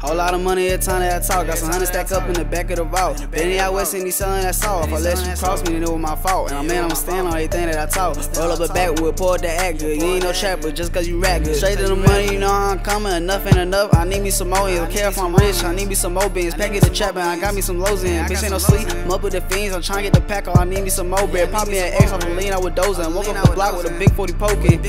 Whole lot of money every time that I talk. Got some hundred stack up in the back of the vault. Benny out west and he selling that salt. If I let you cross me, then it was my fault. And I'm man, I'm stand on everything that I talk. Roll up a backwood, pour the act good. You ain't no trapper just cause you rap good. Straight to the money, you know I'm coming. Enough ain't enough. I need me some more. Don't care if I'm rich. I need me some more beans. Pack it the trap, and I got me some lows in. Bitch ain't no sleep. I'm up with the fiends. I'm trying to get the pack. All I need me some more bread. Pop me an X off the lean out with dozing. Woke up the block with a big 40 poking.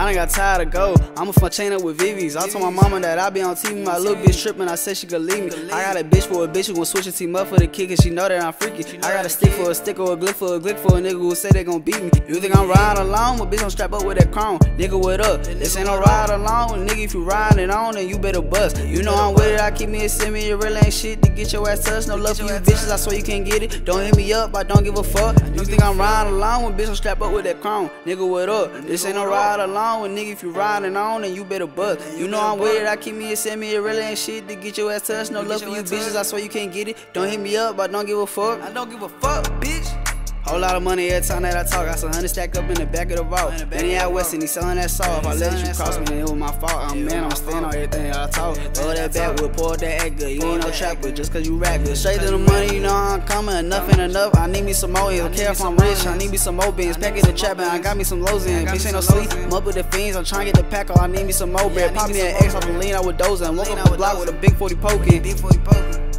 I done got tired of go. I'ma my chain up with Vivi's. I told my mama that I be on TV. My little bitch tripping. I said she could leave me. I got a bitch for a bitch who gon' switch a team up for the kid, cause she know that I'm freaky. I got a stick for a stick or a glick for a glick for a nigga who say they gon' beat me. You think I'm riding alone? Well, bitch, I'm strapped up with that crown. Nigga, what up? This ain't no ride alone. Nigga, if you riding on, then you better bust. You know I'm with it. I keep me a send me. It really ain't shit to get your ass touched. No love for you bitches. I swear you can't get it. Don't hit me up. I don't give a fuck. You think I'm riding alone? Well, bitch, I'm strapped up with that crown. Nigga, what up? This ain't no ride Well, nigga, if you riding on, then you better bust. You know I'm with it. I keep me a send me. It really ain't shit to get your ass touched. No love for you bitches. I swear you can't get it. Don't hit me up. I don't give a fuck. I don't give a fuck. Whole lot of money every time that I talk. Got some hundred stacked up in the back of the vault. Then he out west and he selling that salt. If I let you cross me, then it was my fault. I'm man, I'm staying on everything I talk. Roll that backwood, pour that egg good. You ain't no trapper just cause you rap good. Straight to the money, you know I'm coming. Enough ain't enough. I need me some more. Don't care if I'm rich. I need me some more bins. Pack it the trap and I got me some lows in. Bitch ain't no sleep. I'm up with the fiends. I'm trying to get the pack. I need me some more bread. Pop me an X off the lean out with those and woke up the block with a big 40 poking. Big 40 poking.